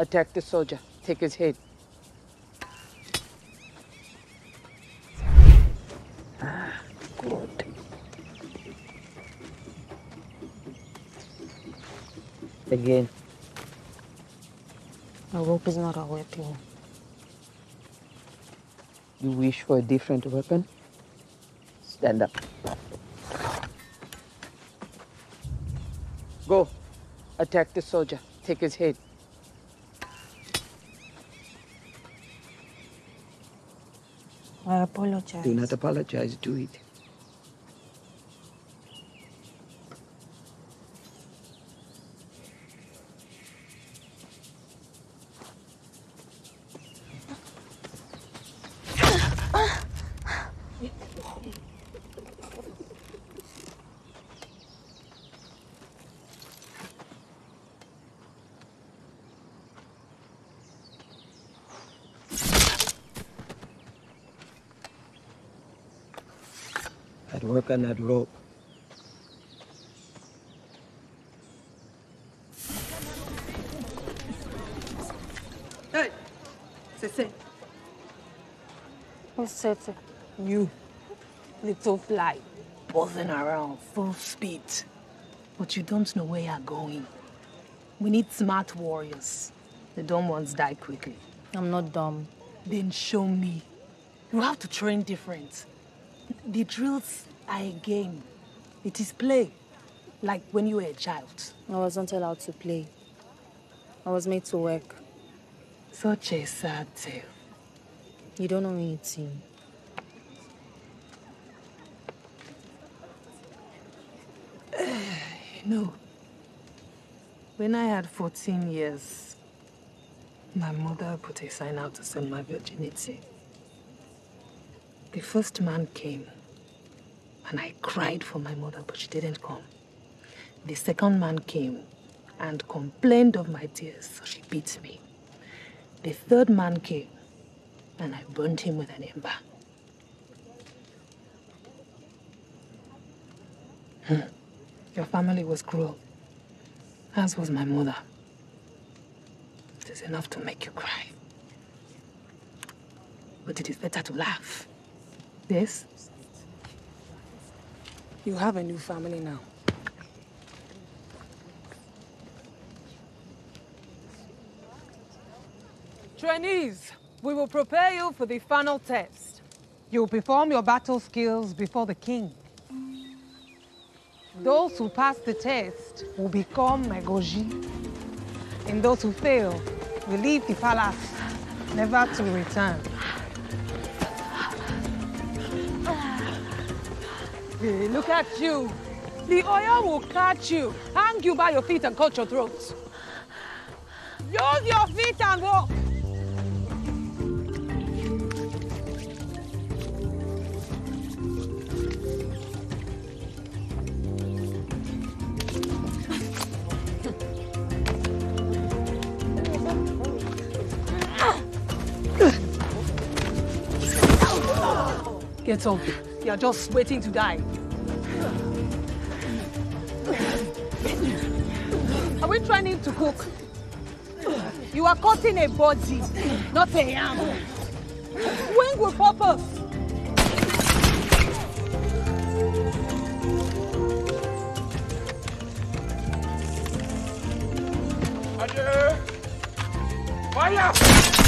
Attack the soldier. Take his head. Ah, good. Again. My rope is not a weapon. You wish for a different weapon? Stand up. Go. Attack the soldier. Take his head. I apologize. Do not apologize. Do it. I'd work on that rope. Hey, Sese, Who's it? you, little fly, buzzing around full speed. But you don't know where you're going. We need smart warriors. The dumb ones die quickly. I'm not dumb. Then show me. You have to train different. The drills are a game. It is play, like when you were a child. I wasn't allowed to play. I was made to work. Such a sad tale. You don't know anything. No. When I had 14 years, my mother put a sign out to send my virginity. The first man came, and I cried for my mother, but she didn't come. The second man came and complained of my tears, so she beat me. The third man came, and I burned him with an ember. Hmm. Your family was cruel, as was my mother. It is enough to make you cry. But it is better to laugh. Yes? You have a new family now. Trainees, we will prepare you for the final test. You will perform your battle skills before the king. Those who pass the test will become Agojie. And those who fail will leave the palace, never to return. Eh, look at you. The Oyo will catch you, hang you by your feet and cut your throat. Use your feet and walk. Get up. You're just waiting to die. Are we training to cook? You are cutting a body, not a yam. Wing with purpose. Fire!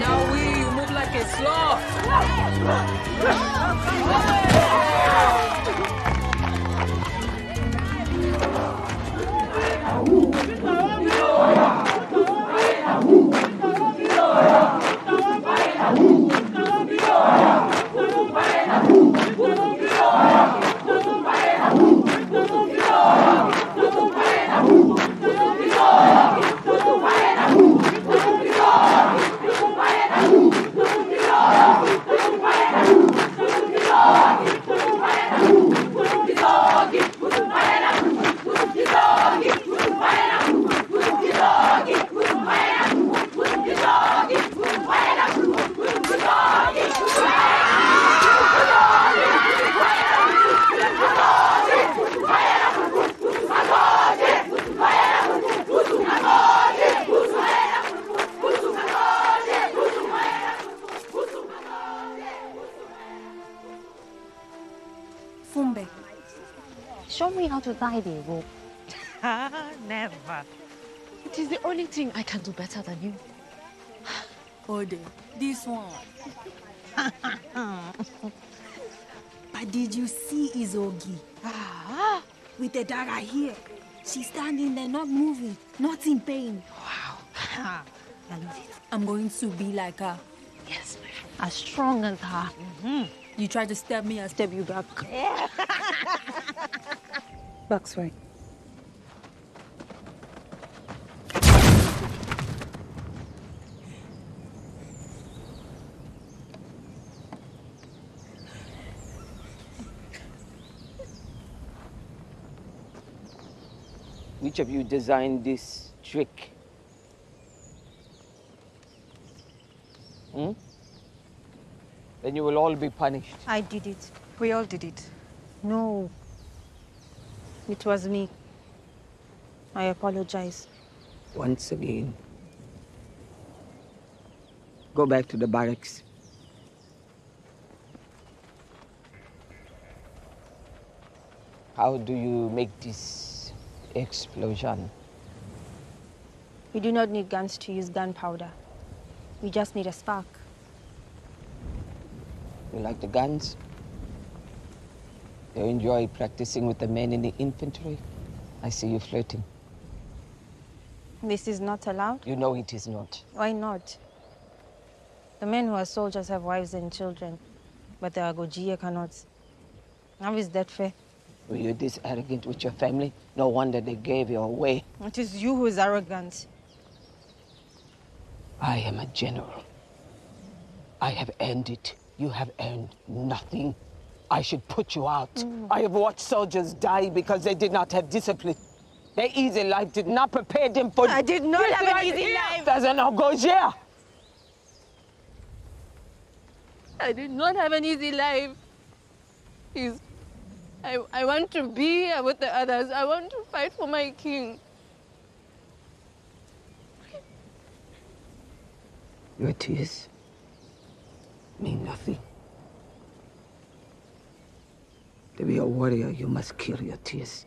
Now we move like a sloth. Me how to tie the rope. Never. It is the only thing I can do better than you. Ode, this one. but did you see Izogie? Ah, with the dagger here. She's standing there, not moving, not in pain. Wow. I love it. I'm going to be like her. Yes, my friend. As strong as her. You try to stab me, I stab you back. Back's right. Which of you designed this trick? Hmm? Then you will all be punished. I did it. We all did it. No. It was me. I apologize. Once again. Go back to the barracks. How do you make this explosion? We do not need guns to use gunpowder. We just need a spark. You like the guns? You enjoy practicing with the men in the infantry? I see you flirting. This is not allowed? You know it is not. Why not? The men who are soldiers have wives and children, but the Agojie cannot. How is that fair? Were you this arrogant with your family? No wonder they gave you away. It is you who is arrogant. I am a general. I have earned it. You have earned nothing. I should put you out. Mm. I have watched soldiers die because they did not have discipline. Their easy life did not prepare them for I did not have an easy life. As an Agojie. I did not have an easy life. Please. I, I want to be with the others. I want to fight for my king. Your tears mean nothing. To be a warrior, you must kill your tears.